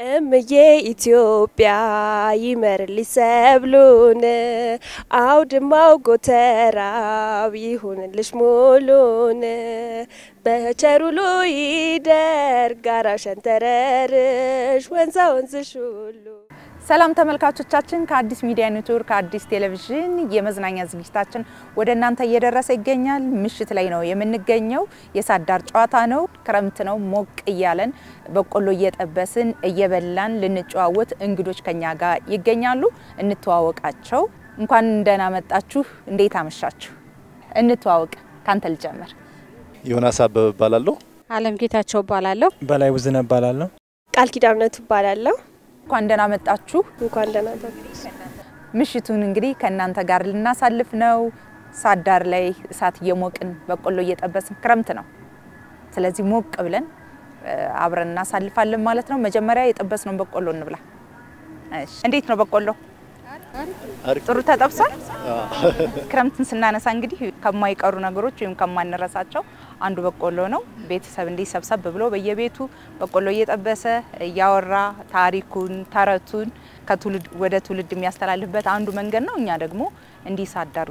እምዬ ኢትዮጵያ ይመርልሽ ሰብሉን አውድማው ጎተራው ይሁንልሽ ሙሉን በቸሩሉ ይደር ጋራ ሸንተረርሽ ወንዛ ወንዝሽ ሁሉ። ሰላም ተመልካቾቻችን፣ ከአዲስ ሚዲያ ኔትወርክ ከአዲስ ቴሌቪዥን የመዝናኛ ዝግጅታችን ወደ እናንተ እየደረሰ ይገኛል። ምሽት ላይ ነው የምንገኘው። የሳት ዳር ጨዋታ ነው። ክረምት ነው። ሞቅ እያለን በቆሎ እየጠበስን እየበላን ልንጨዋወት እንግዶች ከኛ ጋር ይገኛሉ። እንተዋወቃቸው። እንኳን ደህና መጣችሁ። እንዴት አመሻችሁ? እንተዋወቅ። ካንተ ልጀምር። ዮናስ አበበ እባላለሁ። አለም ጌታቸው እባላለሁ። በላይ ውዝነ እባላለሁ። ቃል ኪዳነት እባላለሁ። እንኳን ደህና መጣችሁ። እንኳን ደህና ምሽቱን እንግዲህ ከእናንተ ጋር ልናሳልፍ ነው። ሳት ዳር ላይ እሳት እየሞቅን በቆሎ እየጠበስን ክረምት ነው። ስለዚህ ሞቅ ብለን አብረን እናሳልፋለን ማለት ነው። መጀመሪያ የጠበስነውን በቆሎ እንብላ። እንዴት ነው በቆሎ? ጥሩ ተጠብሷል። ክረምትን ስናነሳ እንግዲህ ከማይቀሩ ነገሮች ወይም ከማንረሳቸው አንዱ በቆሎ ነው። ቤተሰብ እንዲህ ሰብሰብ ብሎ በየቤቱ በቆሎ እየጠበሰ እያወራ ታሪኩን፣ ተረቱን ከትውልድ ወደ ትውልድ የሚያስተላልፍበት አንዱ መንገድ ነው። እኛ ደግሞ እንዲህ ሳት ዳር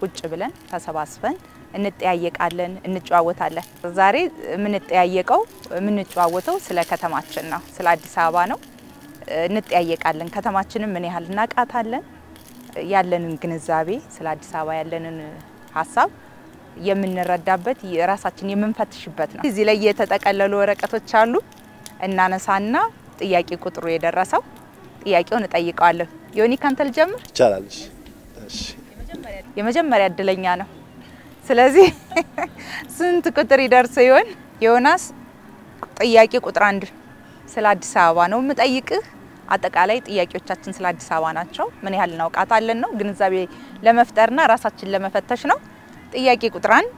ቁጭ ብለን ተሰባስበን እንጠያየቃለን፣ እንጨዋወታለን። ዛሬ የምንጠያየቀው የምንጨዋወተው ስለ ከተማችን ነው፣ ስለ አዲስ አበባ ነው። እንጠያየቃለን። ከተማችንን ምን ያህል እናቃታለን፣ ያለንን ግንዛቤ ስለ አዲስ አበባ ያለንን ሀሳብ የምንረዳበት ራሳችን የምንፈትሽበት ነው። እዚህ ላይ የተጠቀለሉ ወረቀቶች አሉ። እናነሳና ጥያቄ ቁጥሩ የደረሰው ጥያቄውን እጠይቀዋለሁ። ዮኒ ካንተ ልጀምር። ይቻላል? እሺ። የመጀመሪያ እድለኛ ነው። ስለዚህ ስንት ቁጥር ይደርስ ይሆን? ዮናስ ጥያቄ ቁጥር አንድ ስለ አዲስ አበባ ነው የምጠይቅህ። አጠቃላይ ጥያቄዎቻችን ስለ አዲስ አበባ ናቸው። ምን ያህል እናውቃታለን ነው፣ ግንዛቤ ለመፍጠርና ራሳችን ለመፈተሽ ነው። ጥያቄ ቁጥር አንድ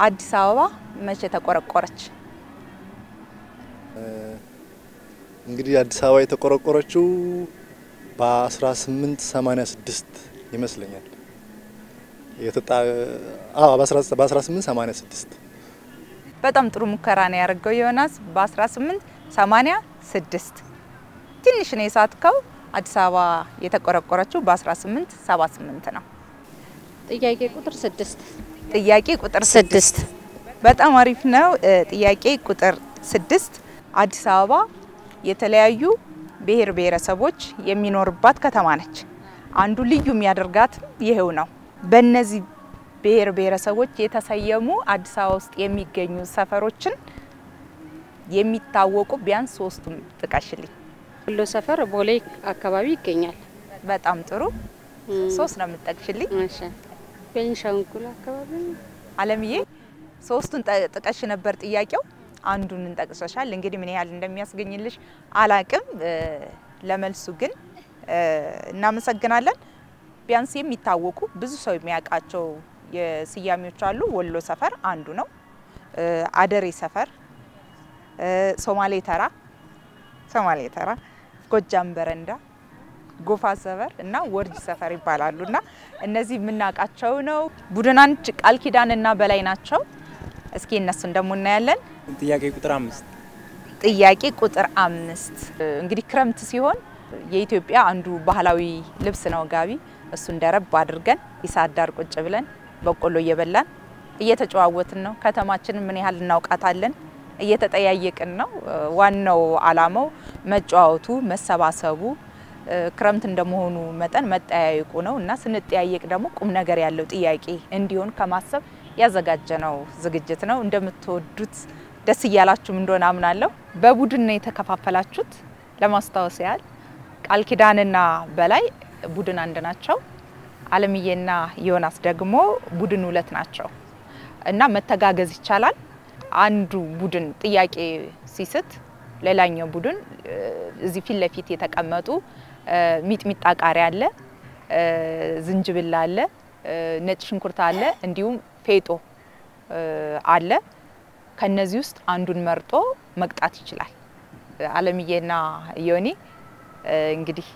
አዲስ አበባ መቼ ተቆረቆረች? እንግዲህ አዲስ አበባ የተቆረቆረችው በ1886 ይመስለኛል። የተጣ አዎ በ1886 በጣም ጥሩ ሙከራ ነው ያደርገው ዮናስ። በ1886 ትንሽ ነው የሳትከው። አዲስ አበባ የተቆረቆረችው በ1878 ነው። ጥያቄ ቁጥር ስድስት ጥያቄ ቁጥር ስድስት በጣም አሪፍ ነው። ጥያቄ ቁጥር ስድስት አዲስ አበባ የተለያዩ ብሔር ብሔረሰቦች የሚኖርባት ከተማ ነች። አንዱ ልዩ የሚያደርጋት ይሄው ነው። በእነዚህ ብሔር ብሔረሰቦች የተሰየሙ አዲስ አበባ ውስጥ የሚገኙ ሰፈሮችን የሚታወቁ ቢያንስ ሶስቱም ጥቀሽልኝ። ወሎ ሰፈር ቦሌ አካባቢ ይገኛል። በጣም ጥሩ ሶስት ነው የምትጠቅሽልኝ። እሺ፣ ቤንሻንጉል አካባቢ አለምዬ ሶስቱን ጥቀሽ ነበር ጥያቄው፣ አንዱን እንጠቅሰሻል። እንግዲህ ምን ያህል እንደሚያስገኝልሽ አላቅም። ለመልሱ ግን እናመሰግናለን። ቢያንስ የሚታወቁ ብዙ ሰው የሚያውቃቸው የስያሜዎች አሉ። ወሎ ሰፈር አንዱ ነው። አደሬ ሰፈር፣ ሶማሌ ተራ፣ ሶማሌ ተራ፣ ጎጃም በረንዳ ጎፋ ሰፈር እና ወርጅ ሰፈር ይባላሉ እና እነዚህ የምናውቃቸው ነው። ቡድን አንድ ቃል ኪዳን እና በላይ ናቸው። እስኪ እነሱን ደግሞ እናያለን። ጥያቄ ቁጥር አምስት ጥያቄ ቁጥር አምስት እንግዲህ ክረምት ሲሆን የኢትዮጵያ አንዱ ባህላዊ ልብስ ነው ጋቢ። እሱን ደረብ አድርገን የሳት ዳር ቁጭ ብለን በቆሎ እየበላን እየተጨዋወትን ነው። ከተማችንን ምን ያህል እናውቃታለን እየተጠያየቅን ነው። ዋናው አላማው መጨዋወቱ፣ መሰባሰቡ ክረምት እንደመሆኑ መጠን መጠያየቁ ነው እና ስንጠያየቅ ደግሞ ቁም ነገር ያለው ጥያቄ እንዲሆን ከማሰብ ያዘጋጀነው ዝግጅት ነው። እንደምትወዱት ደስ እያላችሁም እንደሆነ አምናለሁ። በቡድን ነው የተከፋፈላችሁት። ለማስታወስ ያህል ቃል ኪዳንና በላይ ቡድን አንድ ናቸው። አለምዬና ዮናስ ደግሞ ቡድን ሁለት ናቸው እና መተጋገዝ ይቻላል። አንዱ ቡድን ጥያቄ ሲስት ሌላኛው ቡድን እዚህ ፊት ለፊት የተቀመጡ ሚጥሚጣ ቃሪያ አለ፣ ዝንጅብል አለ፣ ነጭ ሽንኩርት አለ፣ እንዲሁም ፌጦ አለ። ከነዚህ ውስጥ አንዱን መርጦ መቅጣት ይችላል። አለምዬና ዮኒ እንግዲህ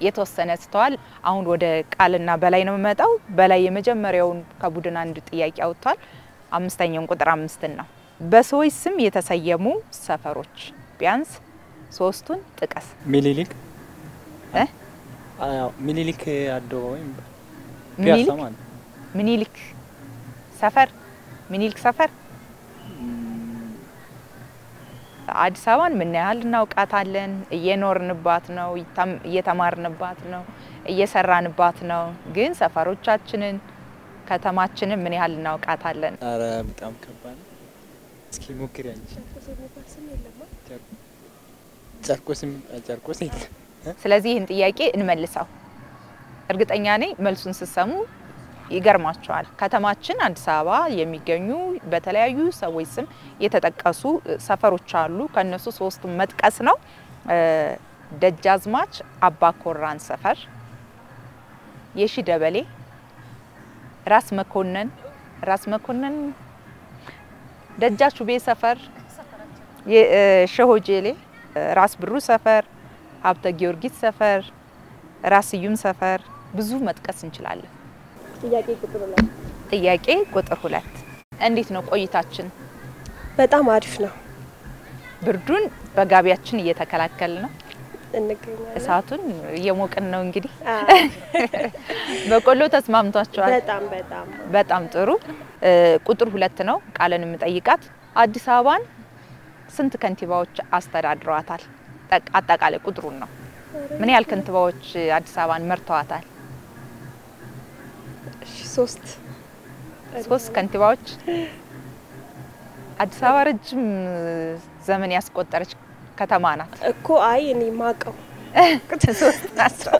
የተወሰነ ስተዋል። አሁን ወደ ቃልና በላይ ነው የምመጣው። በላይ የመጀመሪያውን ከቡድን አንድ ጥያቄ አውጥቷል። አምስተኛውን ቁጥር አምስትን ነው። በሰዎች ስም የተሰየሙ ሰፈሮች ቢያንስ ሶስቱን ጥቀስ። ሚኒሊክ ሚኒሊክ አደባባይ ፒያሳ ሚኒሊክ ማለት ነው። ሚኒሊክ ሰፈር ሚኒሊክ ሰፈር አዲስ አበባን ምን ያህል እናውቃታለን? እየኖርንባት ነው፣ እየተማርንባት ነው፣ እየሰራንባት ነው። ግን ሰፈሮቻችንን ከተማችንን ምን ያህል እናውቃታለን? አረ በጣም ከባድ ነው። እስኪ ሞክሪ አንቺ። ጨርቆስ የለም። ስለዚህ ይህን ጥያቄ እንመልሰው። እርግጠኛ ነኝ መልሱን ስትሰሙ ይገርማቸዋል። ከተማችን አዲስ አበባ የሚገኙ በተለያዩ ሰዎች ስም የተጠቀሱ ሰፈሮች አሉ። ከነሱ ሶስቱን መጥቀስ ነው። ደጃዝማች አባ ኮራን ሰፈር፣ የሺ ደበሌ፣ ራስ መኮንን ራስ መኮንን ደጃች ውቤ ሰፈር፣ ሸሆጄሌ፣ ራስ ብሩ ሰፈር፣ ሀብተ ጊዮርጊስ ሰፈር፣ ራስ ስዩም ሰፈር ብዙ መጥቀስ እንችላለን። ጥያቄ ቁጥር ላይ ጥያቄ ቁጥር ሁለት እንዴት ነው ቆይታችን? በጣም አሪፍ ነው። ብርዱን በጋቢያችን እየተከላከል ነው። እንገኛለን። እሳቱን እየሞቅን ነው። እንግዲህ በቆሎ ተስማምቷቸዋል። በጣም በጣም በጣም ጥሩ። ቁጥር ሁለት ነው ቃልን የምጠይቃት። አዲስ አበባን ስንት ከንቲባዎች አስተዳድረዋታል? አጠቃላይ ቁጥሩን ነው። ምን ያህል ከንቲባዎች አዲስ አበባን መርተዋታል? ሶስት ሶስት ከንቲባዎች። አዲስ አበባ ረጅም ዘመን ያስቆጠረች ከተማ ናት። እኮ አይ እኔ ማቀው ሶስት ናቸው።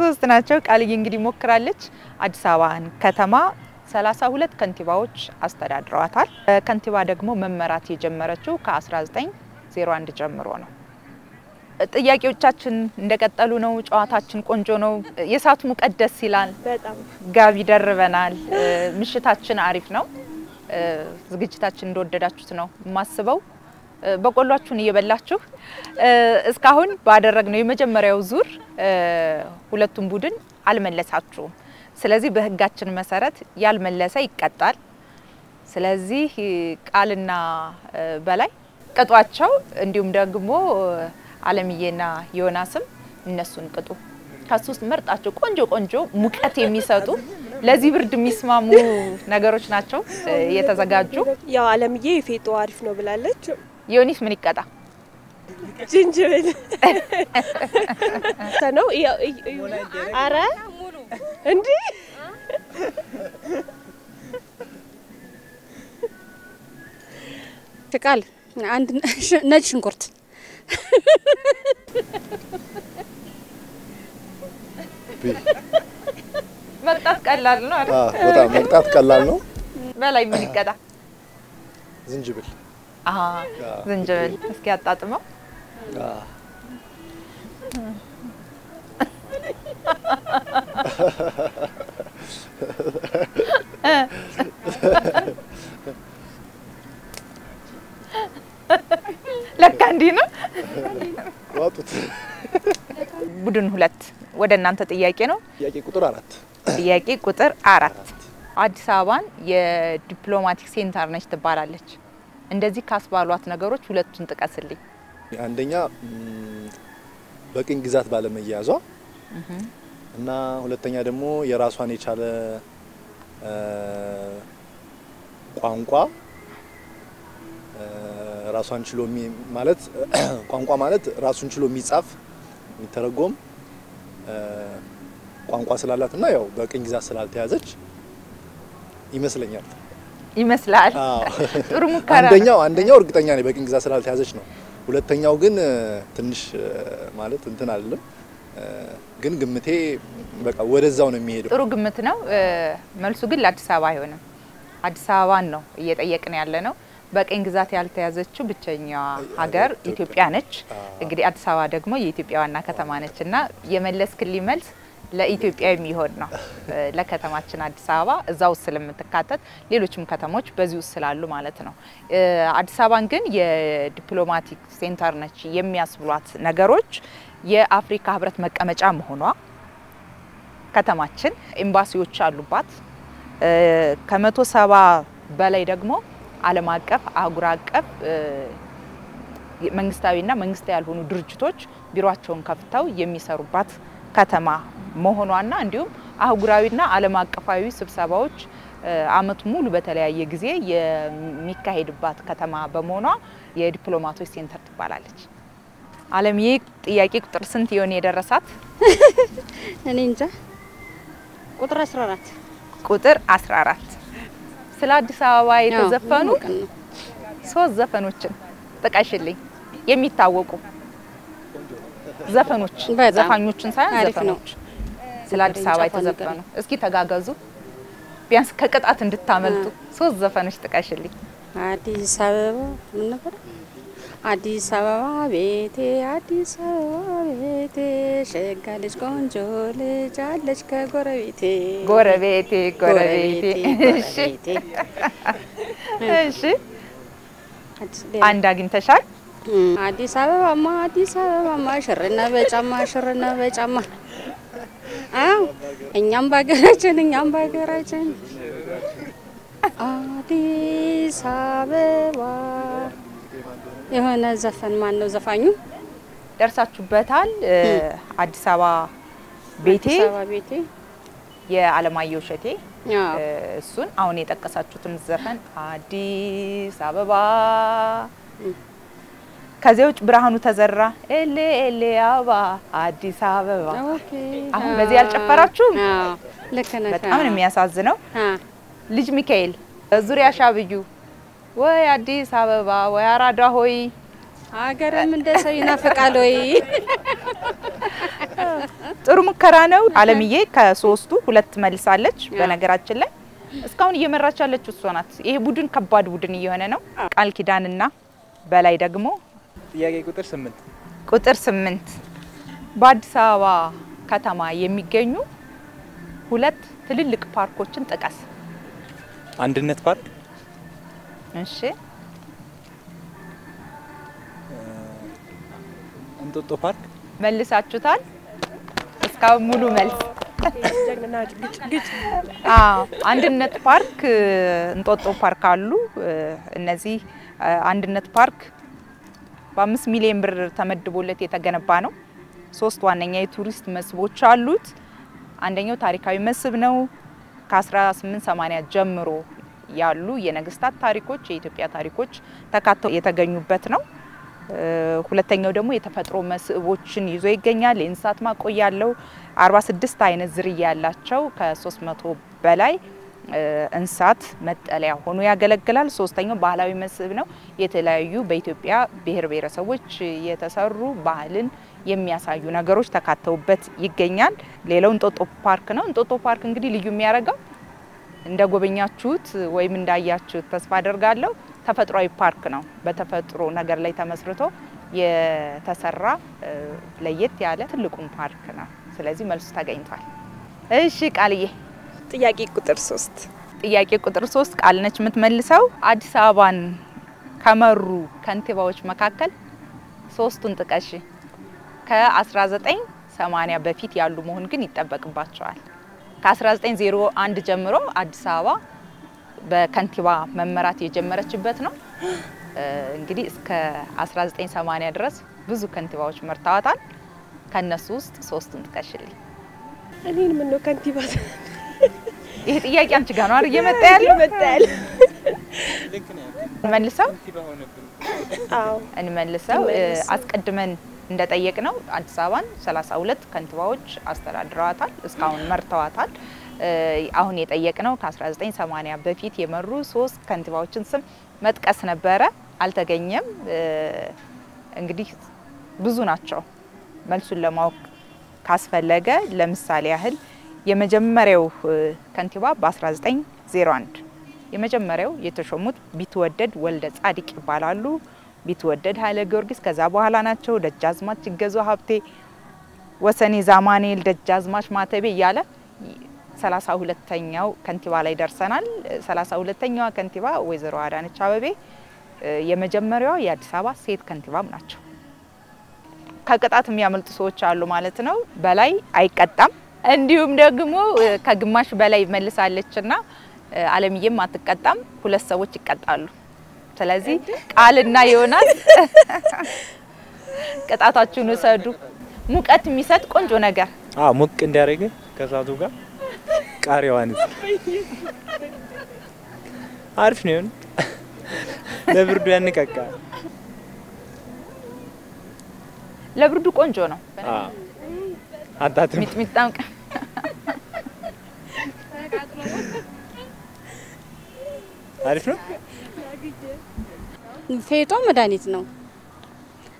ሶስት ናቸው። ቃልዬ እንግዲህ ሞክራለች። አዲስ አበባን ከተማ ሰላሳ ሁለት ከንቲባዎች አስተዳድረዋታል። ከንቲባ ደግሞ መመራት የጀመረችው ከ1901 ጀምሮ ነው። ጥያቄዎቻችን እንደቀጠሉ ነው። ጨዋታችን ቆንጆ ነው። የእሳቱ ሙቀት ደስ ይላል። በጣም ጋቢ ደርበናል። ምሽታችን አሪፍ ነው። ዝግጅታችን እንደወደዳችሁት ነው የማስበው። በቆሏችሁን እየበላችሁ እስካሁን ባደረግነው የመጀመሪያው ዙር ሁለቱም ቡድን አልመለሳችሁም። ስለዚህ በሕጋችን መሰረት ያልመለሰ ይቀጣል። ስለዚህ ቃልና በላይ ቅጧቸው፣ እንዲሁም ደግሞ አለምዬና ዮናስም እነሱን ቅጡ። ከሱ መርጣቸው ቆንጆ ቆንጆ ሙቀት የሚሰጡ ለዚህ ብርድ የሚስማሙ ነገሮች ናቸው የተዘጋጁ። ያው አለምዬ የፌጦ አሪፍ ነው ብላለች። ዮኒስ ምን ይቀጣ? ጅንጅብል ነው አረ እንዲህ ቃል አንድ ነጭ ሽንኩርት መቅጣት ቀላል ነው በጣም መቅጣት ቀላል ነው። በላይ ምን ይቀጣ? ዝንጅብል ዝንጅብል። እስኪ አጣጥመው። ለካ እንዲህ ነው። ዋጡት። ቡድን ሁለት ወደ እናንተ ጥያቄ ነው። ጥያቄ ቁጥር አራት ጥያቄ ቁጥር አራት አዲስ አበባን የዲፕሎማቲክ ሴንተር ነች ትባላለች። እንደዚህ ካስባሏት ነገሮች ሁለቱን ጥቀስልኝ። አንደኛ በቅኝ ግዛት ባለመያዟ እና ሁለተኛ ደግሞ የራሷን የቻለ ቋንቋ ራሷን ችሎ ማለት ቋንቋ ማለት ራሱን ችሎ የሚጻፍ የሚተረጎም ቋንቋ ስላላት እና ያው በቅኝ ግዛት ስላልተያዘች ይመስለኛል። ይመስላል። ጥሩ ሙከራ አንደኛው አንደኛው እርግጠኛ ነኝ በቅኝ ግዛት ስላልተያዘች ነው። ሁለተኛው ግን ትንሽ ማለት እንትን አይደለም ግን ግምቴ በቃ ወደዛው ነው የሚሄደው። ጥሩ ግምት ነው። መልሱ ግን ለአዲስ አበባ አይሆንም። አዲስ አበባን ነው እየጠየቅን ያለ ነው። በቅኝ ግዛት ያልተያዘችው ብቸኛዋ ሀገር ኢትዮጵያ ነች። እንግዲህ አዲስ አበባ ደግሞ የኢትዮጵያ ዋና ከተማ ነች እና የመለስክልኝ መልስ ለኢትዮጵያ የሚሆን ነው። ለከተማችን አዲስ አበባ እዛ ውስጥ ስለምትካተት ሌሎችም ከተሞች በዚህ ውስጥ ስላሉ ማለት ነው። አዲስ አበባን ግን የዲፕሎማቲክ ሴንተር ነች የሚያስብሏት ነገሮች የአፍሪካ ሕብረት መቀመጫ መሆኗ ከተማችን ኤምባሲዎች አሉባት። ከመቶ ሰባ በላይ ደግሞ ዓለም አቀፍ አህጉር አቀፍ መንግስታዊና መንግስታዊ ያልሆኑ ድርጅቶች ቢሮቸውን ከፍተው የሚሰሩባት ከተማ መሆኗና እንዲሁም አህጉራዊና ዓለም አቀፋዊ ስብሰባዎች አመቱ ሙሉ በተለያየ ጊዜ የሚካሄድባት ከተማ በመሆኗ የዲፕሎማቶች ሴንተር ትባላለች። አለምዬ ጥያቄ ቁጥር ስንት ይሆን የደረሳት? እኔ እንጃ። ቁጥር 14 ቁጥር 14 ስለ አዲስ አበባ የተዘፈኑ ሶስት ዘፈኖችን ጥቀሽልኝ። የሚታወቁ ዘፈኖች። ዘፋኞችን ሳይሆን ዘፈኖች ስለ አዲስ አበባ የተዘፈኑ እስኪ ተጋገዙ። ቢያንስ ከቅጣት እንድታመልጡ ሶስት ዘፈኖች ጥቀሽልኝ። አዲስ አበባ ምን ነበር? አዲስ አበባ ቤቴ አዲስ አበባ ቤቴ ሸጋ ልጅ ቆንጆ ልጅ አለች ከጎረቤቴ ጎረቤቴ ጎረቤቴ። እሺ? አንድ አግኝተሻል። አዲስ አበባማ አዲስ አበባማ ሽርና በጫማ ሽርና በጫማ አዎ እኛም በሀገራችን እኛም በሀገራችን። አዲስ አበባ። የሆነ ዘፈን ማን ነው ዘፋኙ? ደርሳችሁበታል። አዲስ አበባ ቤቴ። ቤቴ። የአለማየሁ እሸቴ። እሱን አሁን የጠቀሳችሁትን ዘፈን አዲስ አበባ ከዚያ ውጭ ብርሃኑ ተዘራ ኤሌ ኤሌ አበባ አዲስ አበባ አሁን በዚህ ነህ። በጣም ነው የሚያሳዝነው። ልጅ ሚካኤል ዙሪያ ሻብዩ ወይ አዲስ አበባ ወይ አራዳ ሆይ ሀገርም እንደ ሰው ይናፍቃል ወይ? ጥሩ ሙከራ ነው። አለምዬ ከሶስቱ ሁለት መልሳለች። በነገራችን ላይ እስካሁን እየመራች ያለችው እሷ ናት። ይሄ ቡድን ከባድ ቡድን እየሆነ ነው። ቃል ኪዳንና በላይ ደግሞ ጥያቄ ቁጥር ስምንት። ቁጥር ስምንት። በአዲስ አበባ ከተማ የሚገኙ ሁለት ትልልቅ ፓርኮችን ጥቀስ። አንድነት ፓርክ፣ እሺ። እንጦጦ ፓርክ፣ መልሳችሁታል። እስካሁን ሙሉ መልስ። አንድነት ፓርክ፣ እንጦጦ ፓርክ አሉ። እነዚህ አንድነት ፓርክ በአምስት ሚሊዮን ብር ተመድቦለት የተገነባ ነው። ሶስት ዋነኛ የቱሪስት መስህቦች አሉት። አንደኛው ታሪካዊ መስህብ ነው። ከ1880 ጀምሮ ያሉ የነገስታት ታሪኮች፣ የኢትዮጵያ ታሪኮች ተካተው የተገኙበት ነው። ሁለተኛው ደግሞ የተፈጥሮ መስህቦችን ይዞ ይገኛል። የእንስሳት ማቆያ አለው። 46 አይነት ዝርያ ያላቸው ከ300 በላይ እንስሳት መጠለያ ሆኖ ያገለግላል። ሶስተኛው ባህላዊ መስህብ ነው። የተለያዩ በኢትዮጵያ ብሔር ብሔረሰቦች የተሰሩ ባህልን የሚያሳዩ ነገሮች ተካተውበት ይገኛል። ሌላው እንጦጦ ፓርክ ነው። እንጦጦ ፓርክ እንግዲህ ልዩ የሚያደርገው እንደ ጎበኛችሁት ወይም እንዳያችሁት ተስፋ አደርጋለሁ ተፈጥሯዊ ፓርክ ነው። በተፈጥሮ ነገር ላይ ተመስርቶ የተሰራ ለየት ያለ ትልቁን ፓርክ ነው። ስለዚህ መልሱ ተገኝቷል። እሺ ቃልዬ ጥያቄ ቁጥር ሶስት ጥያቄ ቁጥር ሶስት ቃል ነች የምትመልሰው። አዲስ አበባን ከመሩ ከንቲባዎች መካከል ሶስቱን ጥቀሽ። ከ1980 በፊት ያሉ መሆን ግን ይጠበቅባቸዋል። ከ1901 ጀምሮ አዲስ አበባ በከንቲባ መመራት የጀመረችበት ነው። እንግዲህ እስከ 1980 ድረስ ብዙ ከንቲባዎች መርተዋታል። ከነሱ ውስጥ ሶስቱን ጥቀሽልኝ። እኔን ምን ነው ከንቲባ ይሄ ጥያቄ አንቺ ጋር ነው አይደል እየመጣ ያለው? መጣ ያለ እንመልሰው አዎ እንመልሰው እንመልሰው። አስቀድመን እንደጠየቅ ነው አዲስ አበባን 32 ከንቲባዎች አስተዳድረዋታል፣ እስካሁን መርተዋታል። አሁን የጠየቅ ነው ከ1980 በፊት የመሩ ሶስት ከንቲባዎችን ስም መጥቀስ ነበረ፣ አልተገኘም። እንግዲህ ብዙ ናቸው። መልሱን ለማወቅ ካስፈለገ ለምሳሌ ያህል የመጀመሪያው ከንቲባ በ1901 የመጀመሪያው የተሾሙት ቢትወደድ ወልደ ጻዲቅ ይባላሉ። ቢትወደድ ኃይለ ጊዮርጊስ ከዛ በኋላ ናቸው። ደጃዝማች ይገዙ ሀብቴ፣ ወሰኔ ዛማኔል፣ ደጃዝማች ማተቤ እያለ ሰላሳ ሁለተኛው ከንቲባ ላይ ደርሰናል። ሰላሳ ሁለተኛዋ ከንቲባ ወይዘሮ አዳነች አበቤ የመጀመሪያዋ የአዲስ አበባ ሴት ከንቲባም ናቸው። ከቅጣት የሚያመልጡ ሰዎች አሉ ማለት ነው። በላይ አይቀጣም። እንዲሁም ደግሞ ከግማሽ በላይ መልሳለችና አለምዬም አትቀጣም። ሁለት ሰዎች ይቀጣሉ። ስለዚህ ቃልና ዮናስ ቅጣታችሁን ውሰዱ። ሙቀት የሚሰጥ ቆንጆ ነገር አዎ ሞቅ እንዲያደርግ ከእሳቱ ጋር ቃሪያዋን አሪፍ ነው። ለብርዱ ያነቃቃል። ለብርዱ ቆንጆ ነው። አዎ አጣጥም ሚጥሚጣም አሪፍ ነው። ፌጦ መድኃኒት ነው።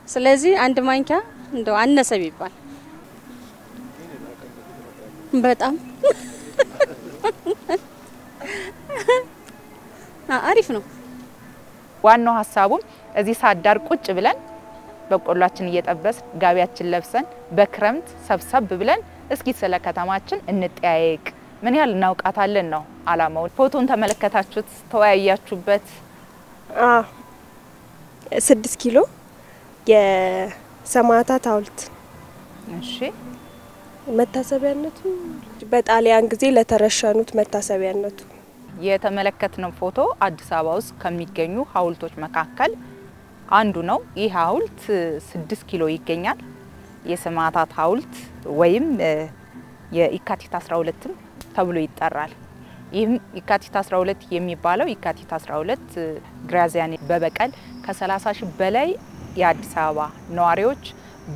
ስለዚህ አንድ ማንኪያ እንደው አነሰ ቢባል በጣም አሪፍ ነው። ዋናው ሀሳቡም እዚህ ሳት ዳር ቁጭ ብለን በቆሏችን እየጠበስ ጋቢያችን ለብሰን በክረምት ሰብሰብ ብለን እስኪ ስለ ከተማችን እንጠያየቅ፣ ምን ያህል እናውቃታለን ነው አላማው። ፎቶን ተመለከታችሁት፣ ተወያያችሁበት። ስድስት ኪሎ የሰማዕታት ሐውልት። እሺ። መታሰቢያነቱ? በጣሊያን ጊዜ ለተረሸኑት መታሰቢያነቱ። የተመለከትነው ፎቶ አዲስ አበባ ውስጥ ከሚገኙ ሐውልቶች መካከል አንዱ ነው። ይህ ሐውልት ስድስት ኪሎ ይገኛል። የሰማዕታት ሐውልት ወይም የካቲት 12ም ተብሎ ይጠራል። ይህም የካቲት 12 የሚባለው የካቲት 12 እ፣ ግራዚያኒ በበቀል ከ30 ሺህ በላይ የአዲስ አበባ ነዋሪዎች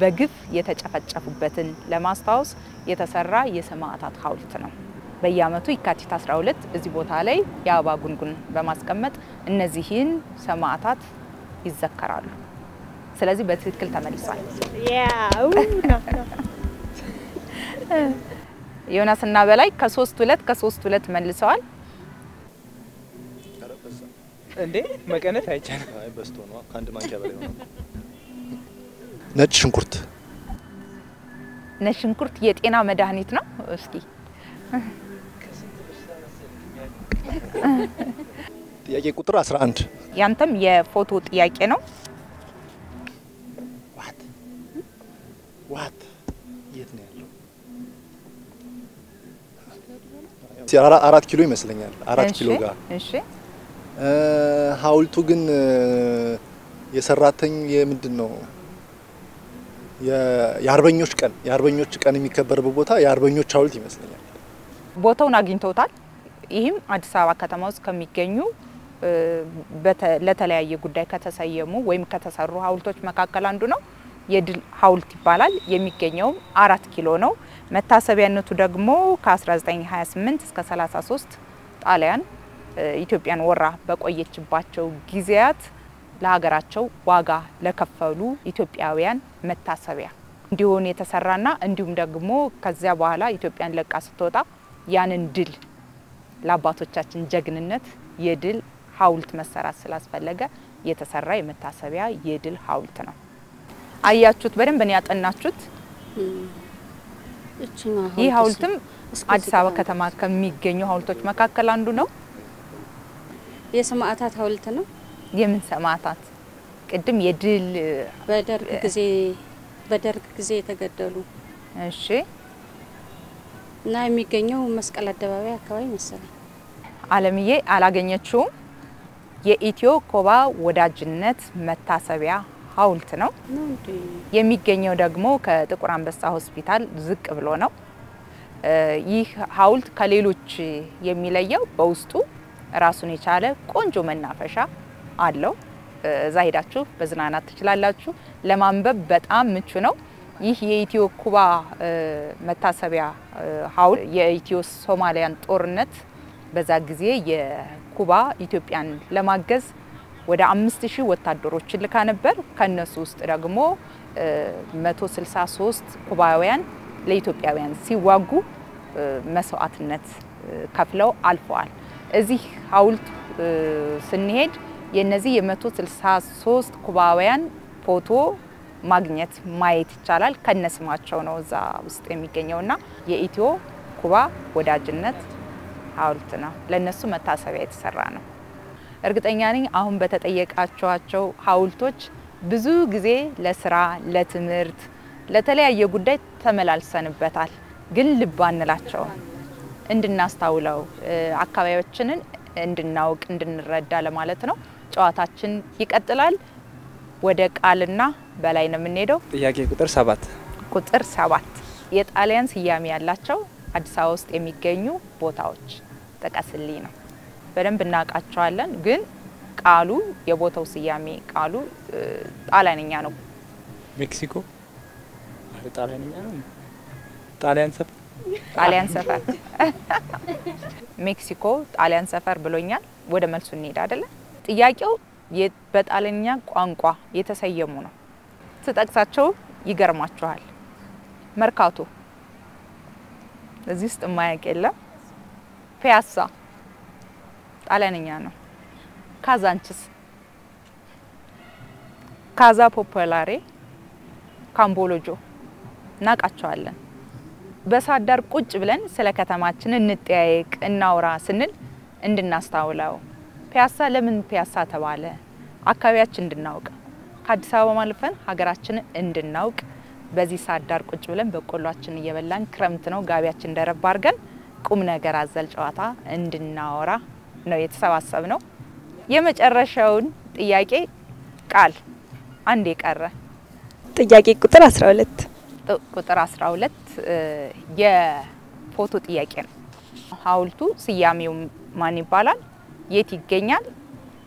በግፍ የተጨፈጨፉበትን ለማስታወስ የተሰራ የሰማዕታት ሐውልት ነው። በየዓመቱ የካቲት 12 እዚህ ቦታ ላይ የአበባ ጉንጉን በማስቀመጥ እነዚህን ሰማዕታት ይዘከራሉ። ስለዚህ በትክክል ተመልሷል። ዮናስና በላይ ከሶስት ሁለት ከሶስት ሁለት መልሰዋል። እንዴ መቀነስ አይቻልም። አይ በስቶ ነው ከአንድ ማንኪያ በላይ ነው። ነጭ ሽንኩርት ነጭ ሽንኩርት የጤና መድኃኒት ነው። እስኪ ጥያቄ ቁጥር 11 ያንተም የፎቶ ጥያቄ ነው። what what የት ነው ያለው? አራ- አራት ኪሎ ይመስለኛል። አራት ኪሎ ጋር እሺ እ፣ ሐውልቱ ግን የሰራተኝ የምንድን ነው የአርበኞች ቀን የአርበኞች ቀን የሚከበርበት ቦታ የአርበኞች ሐውልት ይመስለኛል። ቦታውን አግኝተውታል። ይህም አዲስ አበባ ከተማ ውስጥ ከሚገኙ ለተለያየ ጉዳይ ከተሰየሙ ወይም ከተሰሩ ሐውልቶች መካከል አንዱ ነው። የድል ሐውልት ይባላል። የሚገኘውም አራት ኪሎ ነው። መታሰቢያነቱ ደግሞ ከ1928 እስከ 33 ጣሊያን ኢትዮጵያን ወራ በቆየችባቸው ጊዜያት ለሀገራቸው ዋጋ ለከፈሉ ኢትዮጵያውያን መታሰቢያ እንዲሆን የተሰራና እንዲሁም ደግሞ ከዚያ በኋላ ኢትዮጵያን ለቃ ስትወጣ ያንን ድል ለአባቶቻችን ጀግንነት የድል ሐውልት መሰራት ስላስፈለገ የተሰራ የመታሰቢያ የድል ሐውልት ነው። አያችሁት፣ በደንብ ነው ያጠናችሁት። ይህ እስኪ አዲስ አበባ ከተማ ከሚገኙ ሐውልቶች መካከል አንዱ ነው። የሰማዕታት ሐውልት ነው። የምን ሰማዕታት? ቅድም የድል በደርግ ጊዜ በደርግ ጊዜ የተገደሉ እሺ፣ እና የሚገኘው መስቀል አደባባይ አካባቢ መሰለኝ። አለምዬ አላገኘችውም። የኢትዮ ኮባ ወዳጅነት መታሰቢያ ሐውልት ነው።? የሚገኘው ደግሞ ከጥቁር አንበሳ ሆስፒታል ዝቅ ብሎ ነው። ይህ ሐውልት ከሌሎች የሚለየው በውስጡ ራሱን የቻለ ቆንጆ መናፈሻ አለው። እዛ ሄዳችሁ መዝናናት ትችላላችሁ። ለማንበብ በጣም ምቹ ነው። ይህ የኢትዮ ኩባ መታሰቢያ ሐውልት የኢትዮ ሶማሊያን ጦርነት በዛ ጊዜ የኩባ ኢትዮጵያን ለማገዝ ወደ አምስት ሺህ ወታደሮችን ልካ ነበር። ከነሱ ውስጥ ደግሞ እ፣ 163 ኩባውያን ለኢትዮጵያውያን ሲዋጉ መስዋዕትነት ከፍለው አልፈዋል። እዚህ ሐውልት እ፣ ስንሄድ የነዚህ የ163 ኩባውያን ፎቶ ማግኘት ማየት ይቻላል። ከነስማቸው ነው እዛ ውስጥ የሚገኘውና የኢትዮ ኩባ ወዳጅነት ሐውልት ነው። ለነሱ መታሰቢያ የተሰራ ነው። እርግጠኛ ነኝ አሁን በተጠየቃቸዋቸው ሐውልቶች ብዙ ጊዜ ለስራ፣ ለትምህርት፣ ለተለያየ ጉዳይ ተመላልሰንበታል። ግን ልብ አንላቸውም። እንድናስታውለው አካባቢያችንን እንድናውቅ እንድንረዳ ለማለት ነው። ጨዋታችን ይቀጥላል። ወደ ቃልና በላይ ነው የምንሄደው። ጥያቄ ቁጥር ሰባት ቁጥር ሰባት የጣሊያን ስያሜ ያላቸው አዲስ አበባ ውስጥ የሚገኙ ቦታዎች ጥቀስልኝ ነው። በደንብ እናውቃቸዋለን፣ ግን ቃሉ የቦታው ስያሜ ቃሉ ጣሊያንኛ ነው። ሜክሲኮ ጣሊያንኛ ነው ጣሊያን ሰፈር ጣሊያን ሰፈር ሜክሲኮ ጣሊያን ሰፈር ብሎኛል። ወደ መልሱ እንሄድ አይደለ? ጥያቄው በጣሊያንኛ ቋንቋ የተሰየሙ ነው። ስጠቅሳቸው ይገርማችኋል። መርካቶ እዚህ ውስጥ የማያውቅ የለም። ፒያሳ ጣሊያንኛ ነው። ካዛንችስ፣ ካዛ ፖፖላሬ፣ ካምቦሎጆ እናውቃቸዋለን። በሳት ዳር ቁጭ ብለን ስለ ከተማችን እንጠያየቅ እናውራ ስንል እንድናስታውለው ፒያሳ ለምን ፒያሳ ተባለ፣ አካባቢያችን እንድናውቅ ከአዲስ አበባ ማልፈን ሀገራችንን እንድናውቅ በዚህ ሳት ዳር ቁጭ ብለን በቆሏችን እየበላን ክረምት ነው ጋቢያችን ደረብ አድርገን ቁም ነገር አዘል ጨዋታ እንድናወራ ነው የተሰባሰብ ነው። የመጨረሻውን ጥያቄ ቃል አንድ የቀረ ጥያቄ ቁጥር 12 ጥ- ቁጥር 12 እ፣ የፎቶ ጥያቄ ነው። ሐውልቱ ስያሜው ማን ይባላል? የት ይገኛል?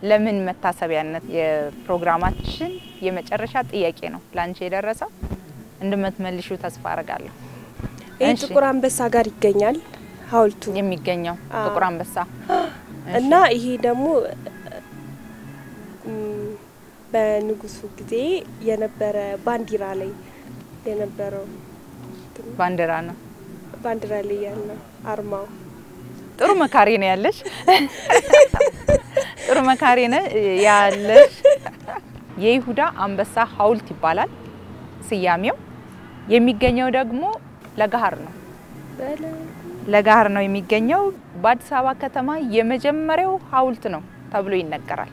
ለምን መታሰቢያነት? የፕሮግራማችን የመጨረሻ ጥያቄ ነው ለአንቺ የደረሰው። እንደምትመልሹ ተስፋ አረጋለሁ። ይህ ጥቁር አንበሳ ጋር ይገኛል ሐውልቱ የሚገኘው ጥቁር አንበሳ እና ይሄ ደግሞ በንጉሱ ጊዜ የነበረ ባንዲራ ላይ የነበረው ባንዲራ ነው። ባንዲራ ላይ ያለው አርማው ጥሩ መካሪ ነው ያለሽ። ጥሩ መካሪ ነው ያለሽ። የይሁዳ አንበሳ ሐውልት ይባላል ስያሜው። የሚገኘው ደግሞ ለገሃር ነው። ለገሃር ነው የሚገኘው። በአዲስ አበባ ከተማ የመጀመሪያው ሐውልት ነው ተብሎ ይነገራል።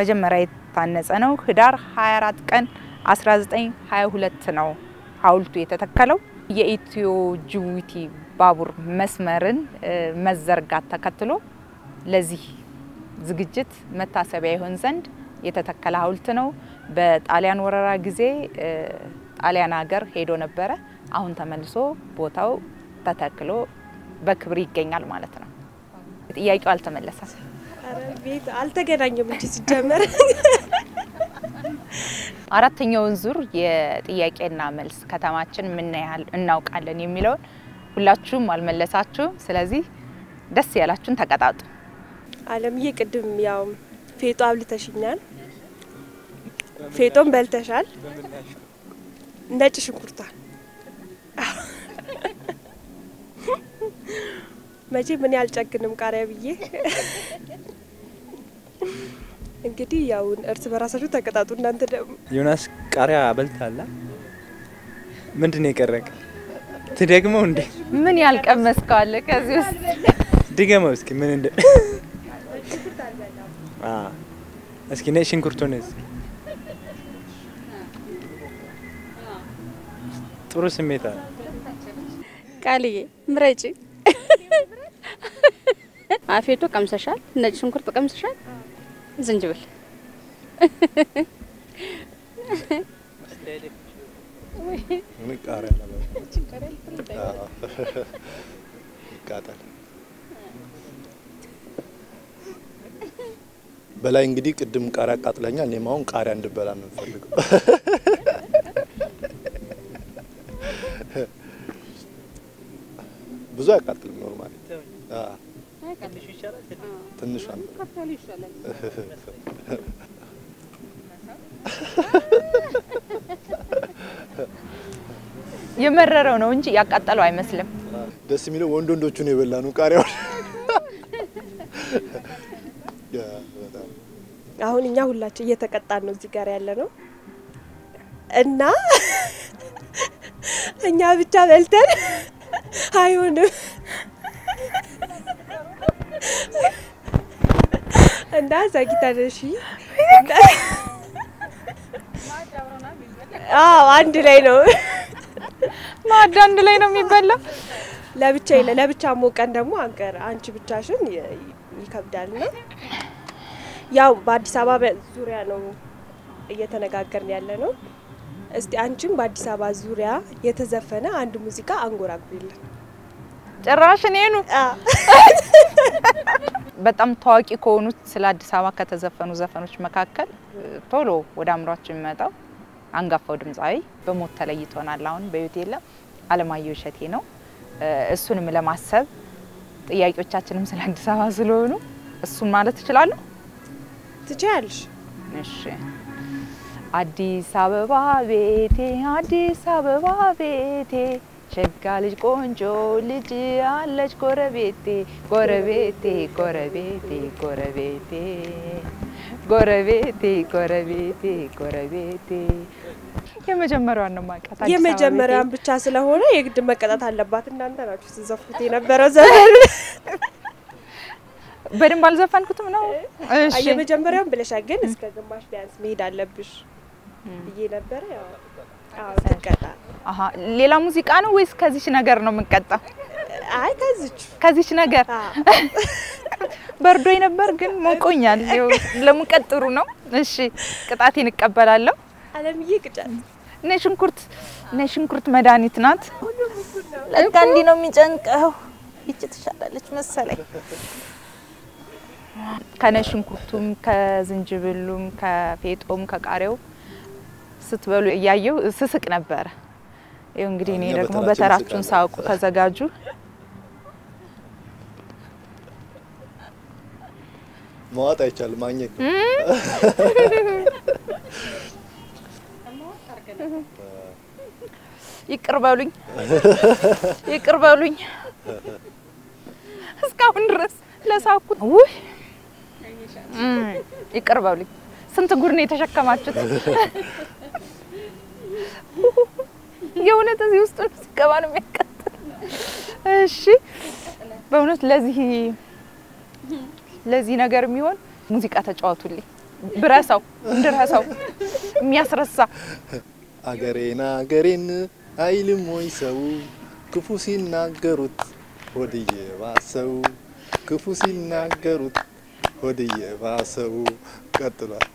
መጀመሪያ የታነጸ ነው። ህዳር 24 ቀን 1922 ነው ሐውልቱ የተተከለው። የኢትዮ ጅቡቲ ባቡር መስመርን መዘርጋት ተከትሎ ለዚህ ዝግጅት መታሰቢያ ይሆን ዘንድ የተተከለ ሐውልት ነው። በጣሊያን ወረራ ጊዜ ጣሊያን ሀገር ሄዶ ነበረ። አሁን ተመልሶ ቦታው ተተክሎ በክብር ይገኛል ማለት ነው። ጥያቄው አልተመለሰም። ቤት አልተገናኘም እንጂ ሲጀመር አራተኛውን ዙር የጥያቄና መልስ ከተማችን ምን ያህል እናውቃለን የሚለውን ሁላችሁም አልመለሳችሁም። ስለዚህ ደስ ያላችሁን ተቀጣጡ። አለምዬ ቅድም ያው ፌጦ አብልተሽኛል፣ ፌጦም በልተሻል። ነጭ ሽንኩርታ መቼ ምን ያልጨግንም ቃሪያ ብዬ? እንግዲህ ያው እርስ በራሳችሁ ተቀጣጡ። እናንተ ደግሞ ዮናስ ቃሪያ በልታላ? ምንድን ነው የቀረቅ ትደግመው እንዴ? ምን ያልቀመስከው አለ ከዚህ ውስጥ? ድገመው እስኪ ምን እንደ እስኪ ነጭ ሽንኩርቱን እስኪ ጥሩ ስሜት አለ ቃልዬ ምረጪ። አፌቶ ቀምሰሻል፣ ነጭ ሽንኩርት ቀምሰሻል፣ ዝንጅብል በላይ እንግዲህ ቅድም ቃሪያ አቃጥለኛል። እኔም አሁን ቃሪያ እንድበላ ነው የምፈልገው። ብዙ አያቃጥልም ኖርማሊ። ትንሿን የመረረው ነው እንጂ ያቃጠለው አይመስልም። ደስ የሚለው ወንድ ወንዶቹን የበላ ነው ቃሪያውን። ያ በጣም አሁን እኛ ሁላችን እየተቀጣን ነው እዚህ ጋር ያለ ነው እና እኛ ብቻ በልተን አይሆንም እና ዘግይተን እሺ አዎ አንድ ላይ ነው ማዕድ አንድ ላይ ነው የሚበላው። ለብቻ የለ ለብቻ ሞቀን ደግሞ አንቀር አንቺ ብቻሽን ይከብዳል ና ያው በአዲስ አበባ ዙሪያ ነው እየተነጋገርን ያለ ነው። እስቲ አንቺም በአዲስ አበባ ዙሪያ የተዘፈነ አንድ ሙዚቃ አንጎራጉሪልን። ጭራሽ እኔኑ በጣም ታዋቂ ከሆኑት ስለ አዲስ አበባ ከተዘፈኑ ዘፈኖች መካከል ቶሎ ወደ አእምሯችን የሚመጣው አንጋፋው ድምፃዊ በሞት ተለይቶናል። አሁን በሕይወት የለም። አለማየሁ እሸቴ ነው። እሱንም ለማሰብ ጥያቄዎቻችንም ስለ አዲስ አበባ ስለሆኑ እሱን ማለት እችላለሁ። ትችያለሽ። እሺ አዲስ አበባ ቤቴ አዲስ አበባ ቤቴ ሸጋ ልጅ ቆንጆ ልጅ አለች ጎረቤቴ ጎረቤቴ ጎረቤቴ ጎረቤቴ ጎረቤቴ ጎረቤቴ ጎረቤቴ የመጀመሪያዋን ነው አበባ የመጀመሪያውን ብቻ ስለሆነ የግድ መቀጣት አለባት። እናንተ ናችሁ ስትዘፍኑት የነበረው ዘፈን። በደንብ አልዘፈንኩትም ነው። እሺ የመጀመሪያውን ብለሻል፣ ግን እስከ ግማሽ ቢያንስ መሄድ አለብሽ ብዬ ነበረ። ሌላ ሙዚቃ ነው ወይስ ከዚች ነገር ነው የምንቀጣው? አይ ከዚች ከዚች ነገር በርዶኝ ነበር ግን ሞቆኛል። ይኸው ለሙቀት ጥሩ ነው። እሺ ቅጣቴን እቀበላለሁ። አለምዬ ቅጫት ነይ ሽንኩርት ነይ ሽንኩርት መድኃኒት ናት። ለካ እንዲህ ነው የሚጨንቀው። ይቺ ትሻላለች መሰለኝ። ከነጭ ሽንኩርቱም ከዝንጅብሉም ከፌጦም ከቃሪያው ስትበሉ እያየው ስስቅ ነበረ። ይኸው እንግዲህ እኔ ደግሞ በተራችሁን ሳውቁ ተዘጋጁ። መዋጥ አይቻልም፣ ማግኘት ነው። ይቅር በሉኝ ይቅር በሉኝ። እስካሁን ድረስ ለሳኩት ውይ ይቅር በሉኝ። ስንት ጉድ ነው የተሸከማችሁት? የእውነት እዚህ ነው ሲገባ ነው የሚያቃጥል። እሺ በእውነት ለዚህ ለዚህ ነገር የሚሆን ሙዚቃ ተጫወቱልኝ። ብረሳው እንድረሳው የሚያስረሳ አገሬን አገሬን አይልም ወይ ሰው ክፉ ሲናገሩት ሆድዬ ባሰው ክፉ ሲናገሩት ሆድዬ ባሰው ቀጥሏል።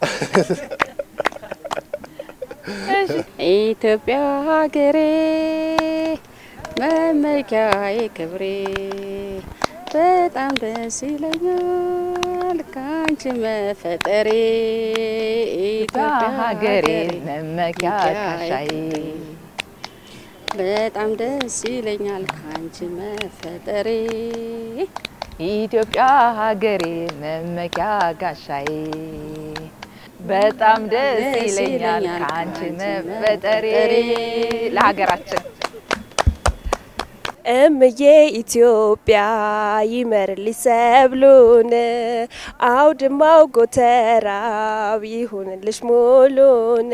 ኢትዮጵያ ሀገሬ መመኪያዬ ክብሬ በጣም ደስ ይለኛል ካንቺ መፈጠሬ። ኢትዮጵያ ሀገሬ መመኪያ ጋሻዬ በጣም ደስ ይለኛል ካንቺ መፈጠሬ። ኢትዮጵያ ሀገሬ መመኪያ ጋሻዬ በጣም ደስ ይለኛል ከአንቺ መፈጠሬ ለሀገራችን። እምዬ ኢትዮጵያ ይመርልሽ ሰብሉን አውድማው ጎተራው ይሁንልሽ ሙሉን።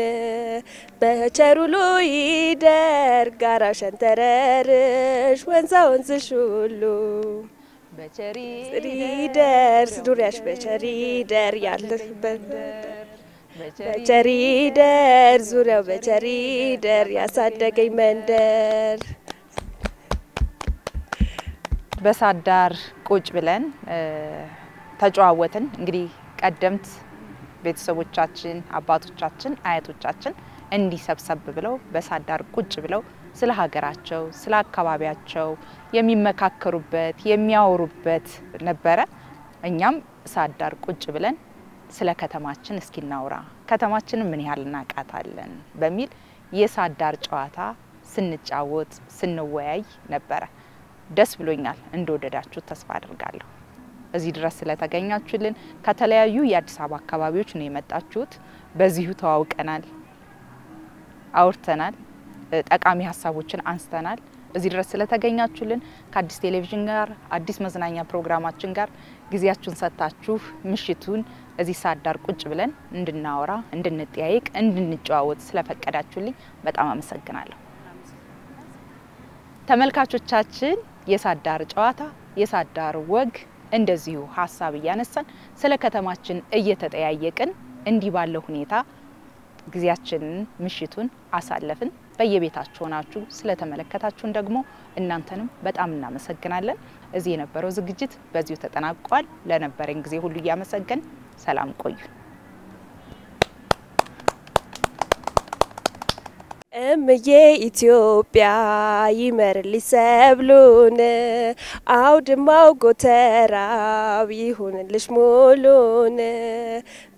በቸሩሉ ይደር ጋራ ሸንተረርሽ ወንዛ ወንዝሽ ሁሉ በቸሪ ዙሪያሽ በቸሪደር ያለበት በቸሪደር ዙሪያው በቸሪደር ያሳደገኝ መንደር በሳት ዳር ቁጭ ብለን ተጨዋወትን። እንግዲህ ቀደምት ቤተሰቦቻችን፣ አባቶቻችን፣ አያቶቻችን እንዲህ ሰብሰብ ብለው በሳት ዳር ቁጭ ብለው ስለ ሀገራቸው፣ ስለ አካባቢያቸው የሚመካከሩበት የሚያወሩበት ነበረ። እኛም ሳት ዳር ቁጭ ብለን ስለ ከተማችን እስኪ እናውራ፣ ከተማችንን ምን ያህል እናውቃታለን በሚል የሳት ዳር ጨዋታ ስንጫወት ስንወያይ ነበረ። ደስ ብሎኛል። እንደወደዳችሁ ተስፋ አድርጋለሁ። እዚህ ድረስ ስለተገኛችሁልን ከተለያዩ የአዲስ አበባ አካባቢዎች ነው የመጣችሁት። በዚሁ ተዋውቀናል፣ አውርተናል፣ ጠቃሚ ሀሳቦችን አንስተናል። እዚህ ድረስ ስለተገኛችሁልን ከአዲስ ቴሌቪዥን ጋር አዲስ መዝናኛ ፕሮግራማችን ጋር ጊዜያችሁን ሰጥታችሁ ምሽቱን እዚህ ሳት ዳር ቁጭ ብለን እንድናወራ፣ እንድንጠያየቅ፣ እንድንጨዋወት ስለፈቀዳችሁልኝ በጣም አመሰግናለሁ። ተመልካቾቻችን የሳት ዳር ጨዋታ የሳት ዳር ወግ እንደዚሁ ሀሳብ እያነሳን ስለ ከተማችን እየተጠያየቅን እንዲህ ባለው ሁኔታ ጊዜያችንን ምሽቱን አሳለፍን። በየቤታችሁ ሆናችሁ ስለተመለከታችሁን ደግሞ እናንተንም በጣም እናመሰግናለን። እዚህ የነበረው ዝግጅት በዚሁ ተጠናቋል። ለነበረን ጊዜ ሁሉ እያመሰገን ሰላም ቆዩ። እምዬ ኢትዮጵያ ይመርልሽ ሰብሉን አውድማው ጎተራው ይሁንልሽ ሙሉን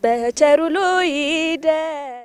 በቸሩሉ ይደር